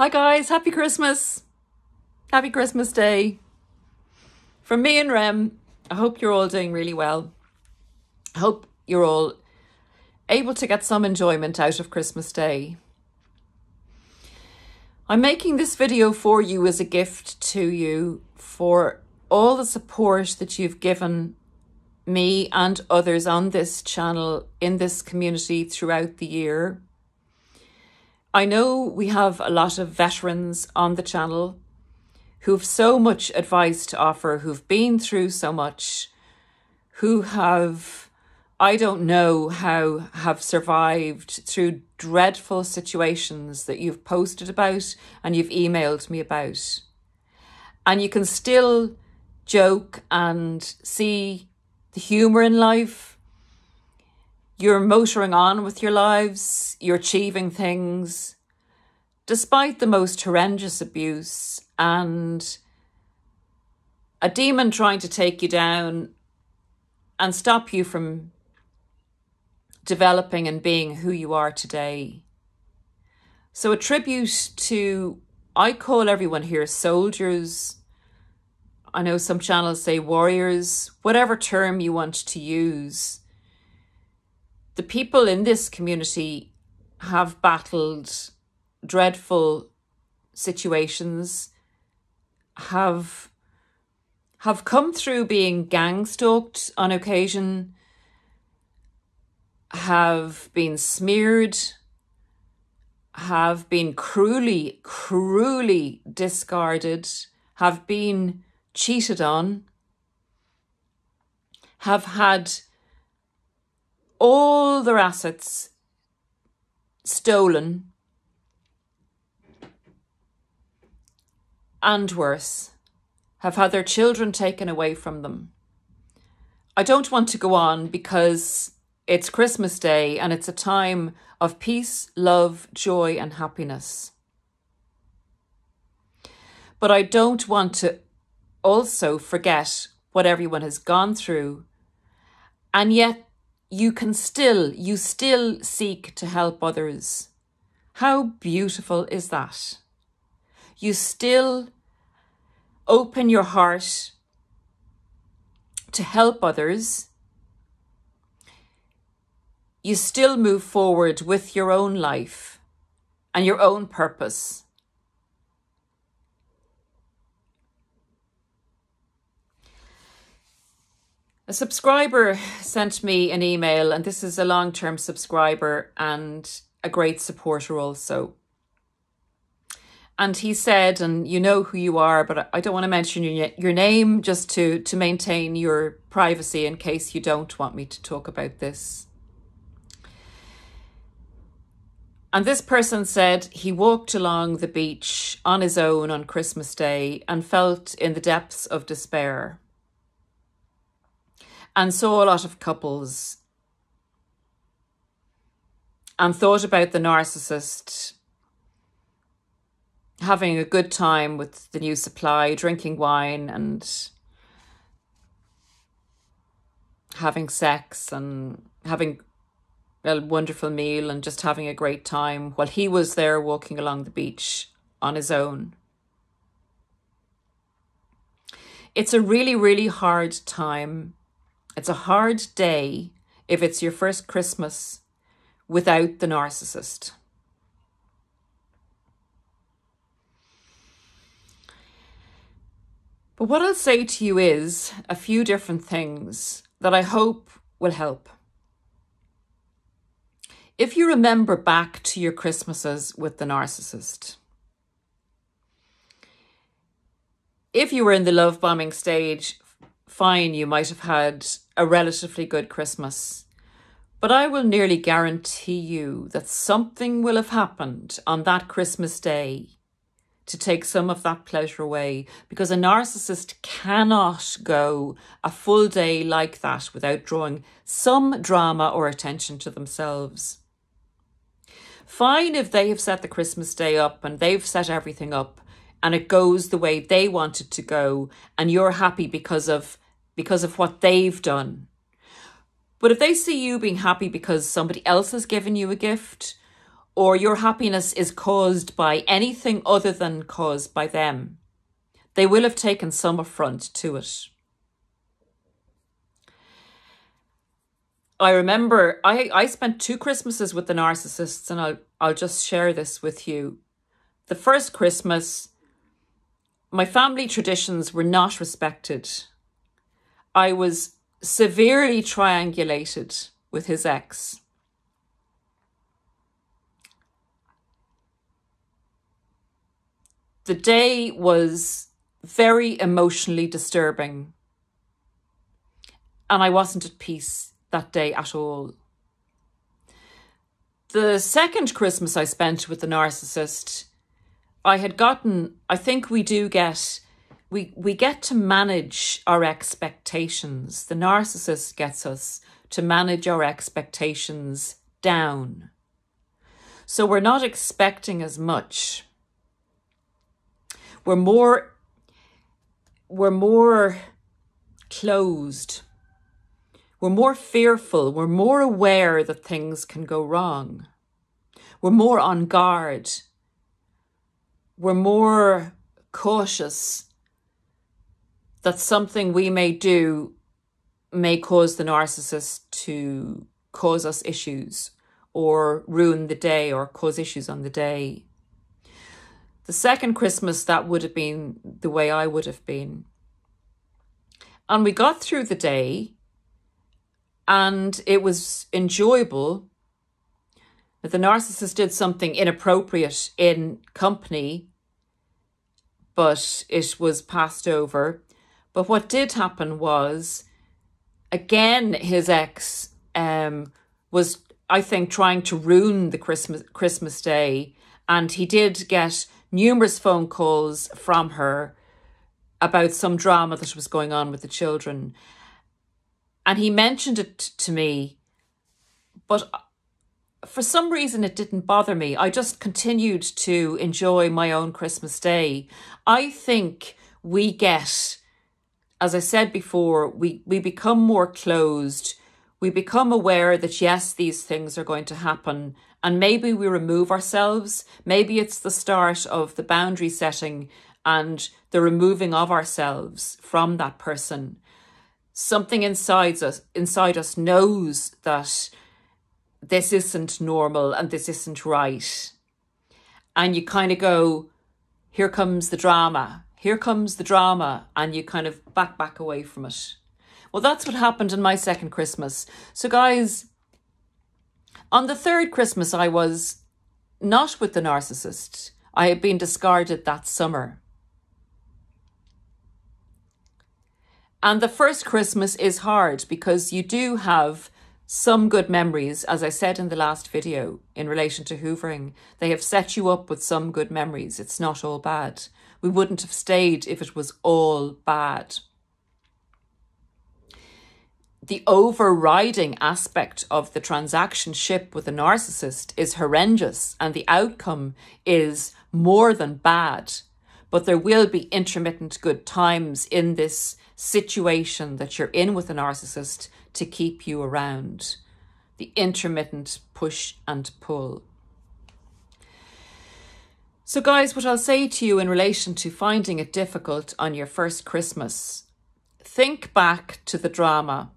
Hi guys, happy Christmas. Happy Christmas Day. From me and Rem, I hope you're all doing really well. I hope you're all able to get some enjoyment out of Christmas Day. I'm making this video for you as a gift to you for all the support that you've given me and others on this channel in this community throughout the year. I know we have a lot of veterans on the channel who've so much advice to offer, who've been through so much, who have, I don't know how, have survived through dreadful situations that you've posted about and you've emailed me about. And you can still joke and see the humour in life you're motoring on with your lives, you're achieving things, despite the most horrendous abuse and a demon trying to take you down and stop you from developing and being who you are today. So, a tribute to, I call everyone here soldiers. I know some channels say warriors, whatever term you want to use the people in this community have battled dreadful situations, have have come through being gang stalked on occasion, have been smeared, have been cruelly, cruelly discarded, have been cheated on, have had all their assets stolen and worse, have had their children taken away from them. I don't want to go on because it's Christmas Day and it's a time of peace, love, joy, and happiness. But I don't want to also forget what everyone has gone through. And yet, you can still, you still seek to help others. How beautiful is that? You still open your heart to help others. You still move forward with your own life and your own purpose. A subscriber sent me an email, and this is a long term subscriber and a great supporter also. And he said, and you know who you are, but I don't want to mention your, your name just to, to maintain your privacy in case you don't want me to talk about this. And this person said he walked along the beach on his own on Christmas Day and felt in the depths of despair and saw a lot of couples and thought about the narcissist having a good time with the new supply, drinking wine and having sex and having a wonderful meal and just having a great time while he was there walking along the beach on his own. It's a really, really hard time it's a hard day if it's your first Christmas without the narcissist. But what I'll say to you is a few different things that I hope will help. If you remember back to your Christmases with the narcissist, if you were in the love bombing stage fine, you might have had a relatively good Christmas. But I will nearly guarantee you that something will have happened on that Christmas day to take some of that pleasure away because a narcissist cannot go a full day like that without drawing some drama or attention to themselves. Fine if they have set the Christmas day up and they've set everything up and it goes the way they want it to go and you're happy because of because of what they've done. But if they see you being happy because somebody else has given you a gift or your happiness is caused by anything other than caused by them, they will have taken some affront to it. I remember I, I spent two Christmases with the narcissists, and I'll I'll just share this with you. The first Christmas, my family traditions were not respected. I was severely triangulated with his ex. The day was very emotionally disturbing, and I wasn't at peace that day at all. The second Christmas I spent with the narcissist, I had gotten, I think we do get, we, we get to manage our expectations. The narcissist gets us to manage our expectations down. So we're not expecting as much. We're more, we're more closed we're more fearful. We're more aware that things can go wrong. We're more on guard. We're more cautious that something we may do may cause the narcissist to cause us issues or ruin the day or cause issues on the day. The second Christmas, that would have been the way I would have been. And we got through the day and it was enjoyable. The narcissist did something inappropriate in company, but it was passed over. But what did happen was, again, his ex um, was, I think, trying to ruin the Christmas Christmas day, and he did get numerous phone calls from her about some drama that was going on with the children. And he mentioned it to me, but for some reason it didn't bother me. I just continued to enjoy my own Christmas day. I think we get, as I said before, we, we become more closed. We become aware that yes, these things are going to happen. And maybe we remove ourselves. Maybe it's the start of the boundary setting and the removing of ourselves from that person something inside us inside us knows that this isn't normal and this isn't right. And you kind of go, here comes the drama, here comes the drama, and you kind of back back away from it. Well, that's what happened in my second Christmas. So, guys, on the third Christmas, I was not with the narcissist. I had been discarded that summer. And the first Christmas is hard because you do have some good memories, as I said in the last video in relation to hoovering. They have set you up with some good memories. It's not all bad. We wouldn't have stayed if it was all bad. The overriding aspect of the transaction ship with a narcissist is horrendous, and the outcome is more than bad. But there will be intermittent good times in this situation that you're in with a narcissist to keep you around. The intermittent push and pull. So, guys, what I'll say to you in relation to finding it difficult on your first Christmas, think back to the drama.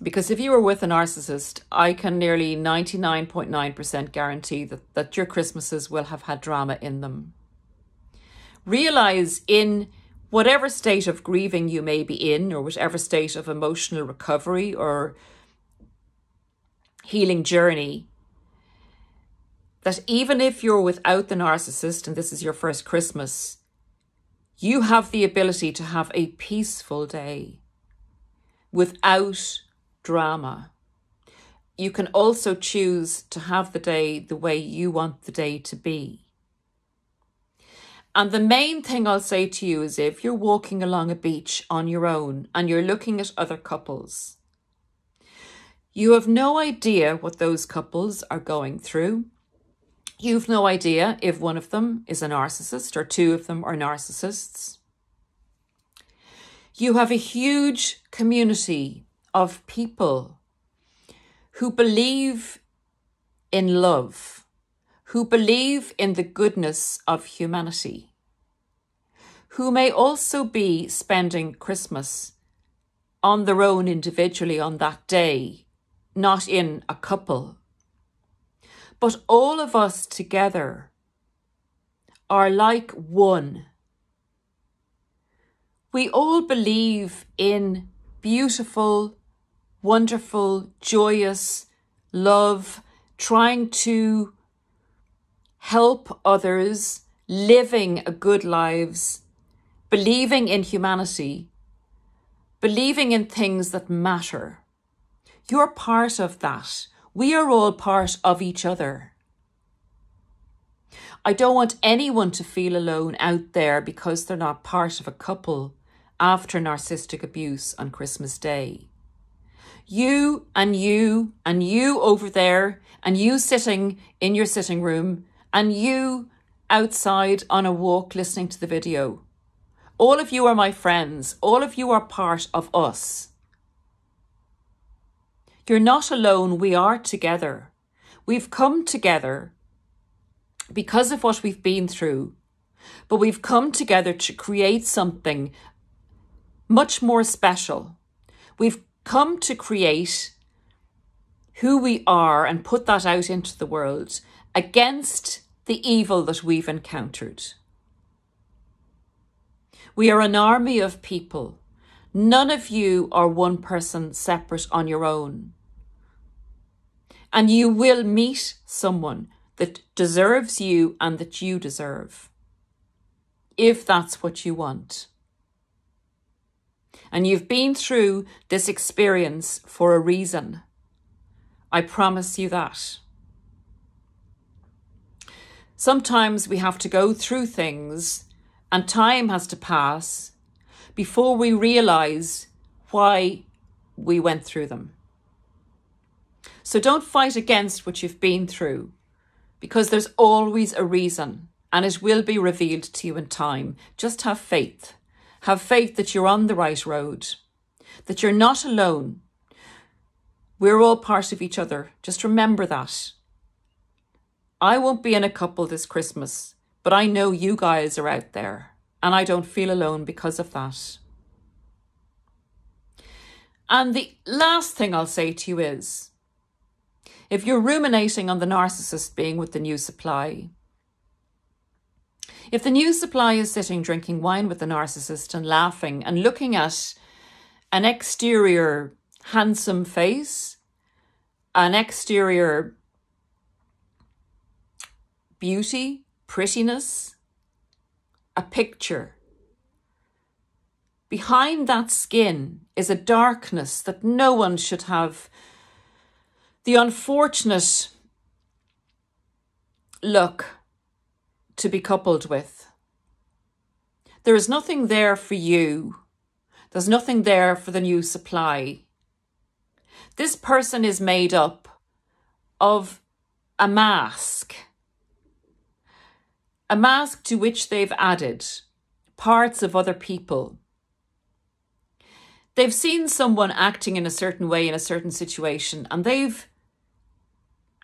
Because if you were with a narcissist, I can nearly 99.9% guarantee that, that your Christmases will have had drama in them. Realize in whatever state of grieving you may be in, or whatever state of emotional recovery or healing journey, that even if you're without the narcissist and this is your first Christmas, you have the ability to have a peaceful day without drama. You can also choose to have the day the way you want the day to be. And the main thing I'll say to you is if you're walking along a beach on your own and you're looking at other couples, you have no idea what those couples are going through. You've no idea if one of them is a narcissist or two of them are narcissists. You have a huge community of people who believe in love, who believe in the goodness of humanity, who may also be spending Christmas on their own individually on that day, not in a couple. But all of us together are like one. We all believe in beautiful, wonderful, joyous love, trying to help others, living a good lives, believing in humanity, believing in things that matter. You're part of that. We are all part of each other. I don't want anyone to feel alone out there because they're not part of a couple after narcissistic abuse on Christmas Day. You and you and you over there and you sitting in your sitting room and you outside on a walk listening to the video. All of you are my friends. All of you are part of us. You're not alone. We are together. We've come together because of what we've been through, but we've come together to create something much more special. We've come to create who we are and put that out into the world against the evil that we've encountered. We are an army of people. None of you are one person separate on your own. And you will meet someone that deserves you and that you deserve, if that's what you want. And you've been through this experience for a reason. I promise you that. Sometimes we have to go through things and time has to pass before we realize why we went through them. So don't fight against what you've been through because there's always a reason and it will be revealed to you in time. Just have faith. Have faith that you're on the right road, that you're not alone. We're all part of each other. Just remember that. I won't be in a couple this Christmas, but I know you guys are out there and I don't feel alone because of that. And the last thing I'll say to you is if you're ruminating on the narcissist being with the new supply, if the new supply is sitting drinking wine with the narcissist and laughing and looking at an exterior handsome face, an exterior beauty, prettiness, a picture. Behind that skin is a darkness that no one should have the unfortunate look to be coupled with. There is nothing there for you. There's nothing there for the new supply. This person is made up of a mask a mask to which they've added parts of other people. They've seen someone acting in a certain way in a certain situation and they've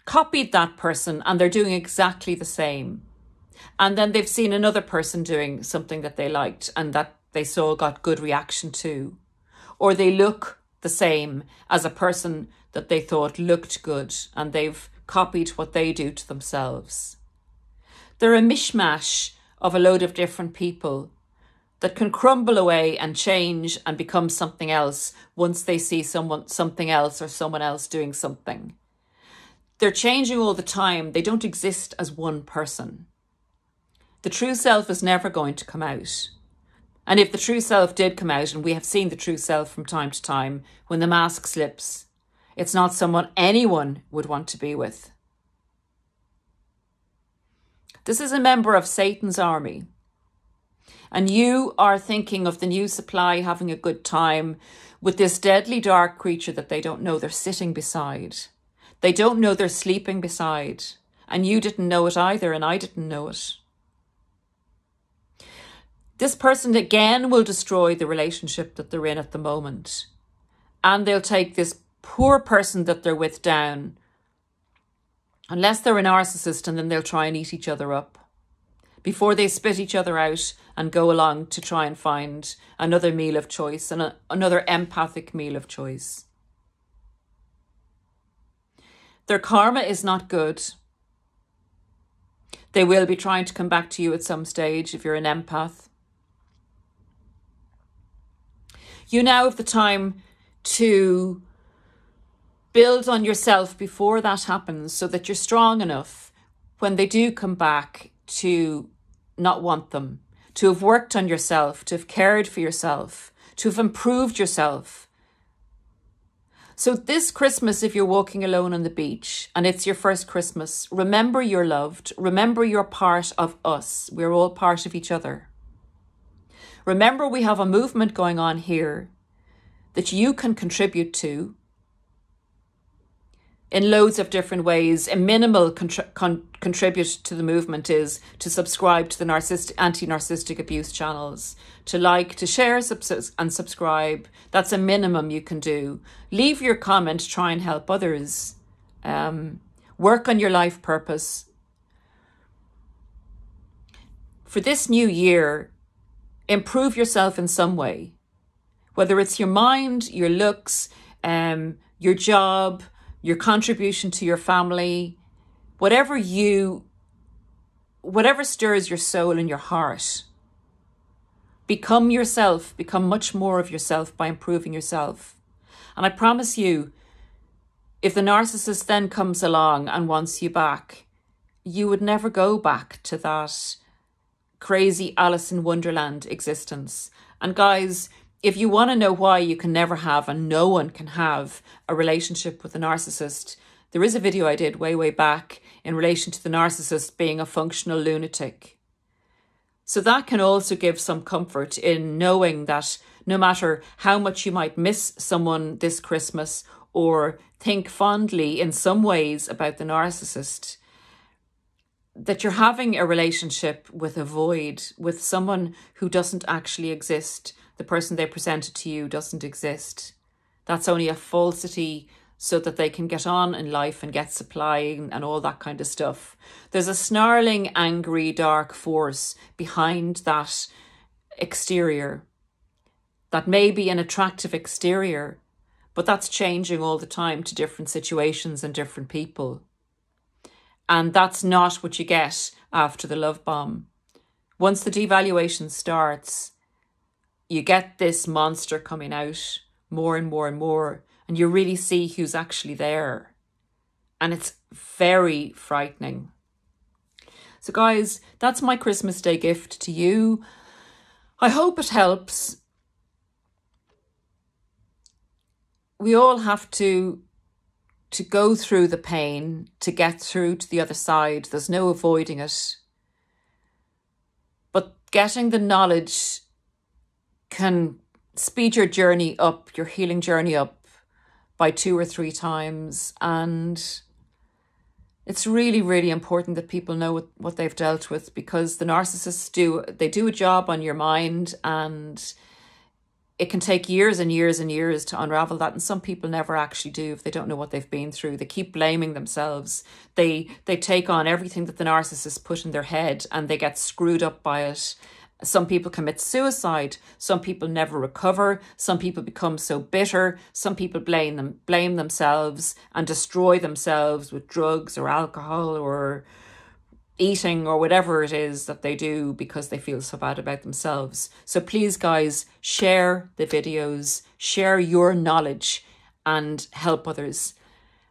copied that person and they're doing exactly the same. And then they've seen another person doing something that they liked and that they saw got good reaction to. Or they look the same as a person that they thought looked good and they've copied what they do to themselves. They're a mishmash of a load of different people that can crumble away and change and become something else once they see someone something else or someone else doing something. They're changing all the time. They don't exist as one person. The true self is never going to come out. And if the true self did come out, and we have seen the true self from time to time, when the mask slips, it's not someone anyone would want to be with. This is a member of Satan's army. And you are thinking of the new supply having a good time with this deadly dark creature that they don't know they're sitting beside. They don't know they're sleeping beside. And you didn't know it either, and I didn't know it. This person again will destroy the relationship that they're in at the moment. And they'll take this poor person that they're with down Unless they're a narcissist and then they'll try and eat each other up before they spit each other out and go along to try and find another meal of choice and a, another empathic meal of choice. Their karma is not good. They will be trying to come back to you at some stage if you're an empath. You now have the time to build on yourself before that happens so that you're strong enough when they do come back to not want them, to have worked on yourself, to have cared for yourself, to have improved yourself. So, this Christmas, if you're walking alone on the beach and it's your first Christmas, remember you're loved. Remember you're part of us. We're all part of each other. Remember, we have a movement going on here that you can contribute to in loads of different ways. A minimal contri- con- contribute to the movement is to subscribe to the narcissistic, anti-narcissistic abuse channels, to like, to share sub- and subscribe. That's a minimum you can do. Leave your comment, try and help others. Um, work on your life purpose. For this new year, improve yourself in some way, whether it's your mind, your looks, um, your job, your contribution to your family, whatever you, whatever stirs your soul and your heart. Become yourself, become much more of yourself by improving yourself. And I promise you, if the narcissist then comes along and wants you back, you would never go back to that crazy Alice in Wonderland existence. And guys, if you want to know why you can never have and no one can have a relationship with a narcissist, there is a video I did way, way back in relation to the narcissist being a functional lunatic. So that can also give some comfort in knowing that no matter how much you might miss someone this Christmas or think fondly in some ways about the narcissist, that you're having a relationship with a void, with someone who doesn't actually exist the person they presented to you doesn't exist. That's only a falsity so that they can get on in life and get supply and all that kind of stuff. There's a snarling, angry, dark force behind that exterior that may be an attractive exterior, but that's changing all the time to different situations and different people. And that's not what you get after the love bomb. Once the devaluation starts, you get this monster coming out more and more and more, and you really see who's actually there. And it's very frightening. So, guys, that's my Christmas Day gift to you. I hope it helps. We all have to to go through the pain to get through to the other side. There's no avoiding it. But getting the knowledge can speed your journey up, your healing journey up by two or three times. And it's really, really important that people know what, what they've dealt with because the narcissists do, they do a job on your mind and it can take years and years and years to unravel that. And some people never actually do if they don't know what they've been through. They keep blaming themselves. They they take on everything that the narcissist put in their head and they get screwed up by it some people commit suicide. Some people never recover. Some people become so bitter. Some people blame them, blame themselves and destroy themselves with drugs or alcohol or eating or whatever it is that they do because they feel so bad about themselves. So please, guys, share the videos, share your knowledge, and help others.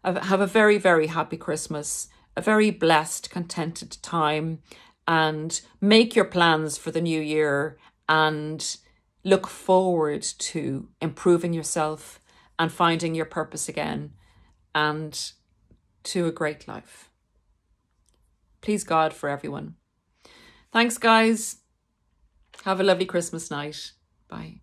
Have a very, very happy Christmas, a very blessed, contented time and make your plans for the new year and look forward to improving yourself and finding your purpose again and to a great life. Please God for everyone. Thanks, guys. Have a lovely Christmas night. Bye.